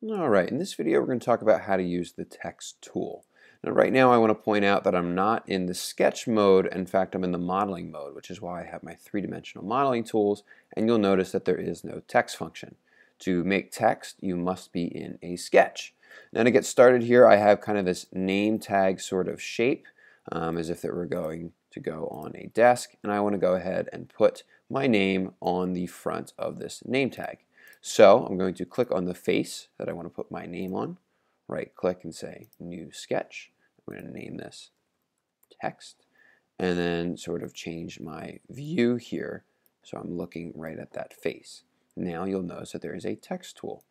Alright, in this video we're going to talk about how to use the text tool. Now right now I want to point out that I'm not in the sketch mode, in fact I'm in the modeling mode, which is why I have my three-dimensional modeling tools, and you'll notice that there is no text function. To make text, you must be in a sketch. Now to get started here, I have kind of this name tag sort of shape, um, as if it were going to go on a desk, and I want to go ahead and put my name on the front of this name tag. So I'm going to click on the face that I want to put my name on, right click and say new sketch. I'm going to name this text and then sort of change my view here so I'm looking right at that face. Now you'll notice that there is a text tool.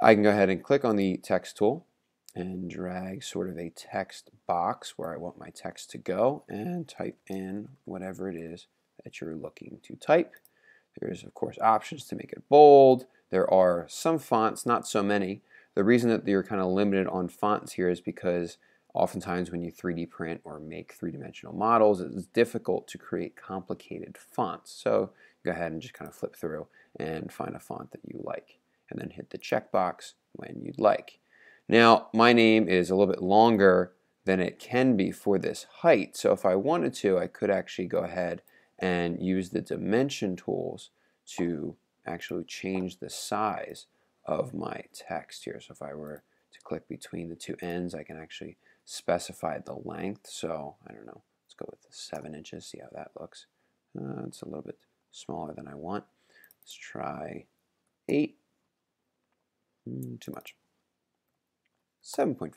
I can go ahead and click on the text tool and drag sort of a text box where I want my text to go and type in whatever it is that you're looking to type. There's, of course, options to make it bold. There are some fonts, not so many. The reason that you're kind of limited on fonts here is because oftentimes when you 3D print or make three-dimensional models, it's difficult to create complicated fonts. So go ahead and just kind of flip through and find a font that you like and then hit the checkbox when you'd like. Now, my name is a little bit longer than it can be for this height, so if I wanted to, I could actually go ahead and use the dimension tools to actually change the size of my text here. So if I were to click between the two ends, I can actually specify the length. So I don't know, let's go with seven inches, see how that looks. Uh, it's a little bit smaller than I want. Let's try eight. Mm, too much. 7.5.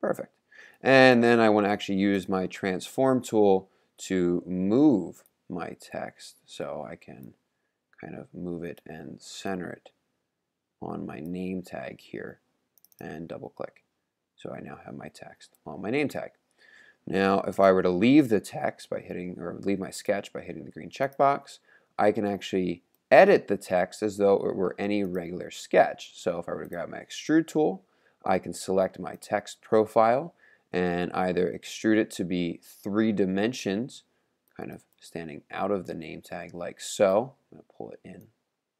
Perfect. And then I want to actually use my transform tool to move my text so I can kind of move it and center it on my name tag here and double click. So I now have my text on my name tag. Now if I were to leave the text by hitting or leave my sketch by hitting the green checkbox, I can actually edit the text as though it were any regular sketch. So if I were to grab my extrude tool, I can select my text profile and either extrude it to be three dimensions, kind of standing out of the name tag like so. I'm going to pull it in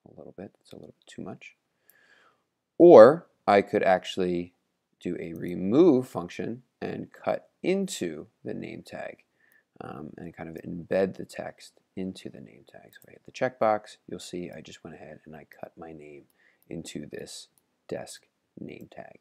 a little bit. It's a little bit too much. Or I could actually do a remove function and cut into the name tag um, and kind of embed the text into the name tag. So if I hit the checkbox, you'll see I just went ahead and I cut my name into this desk name tag.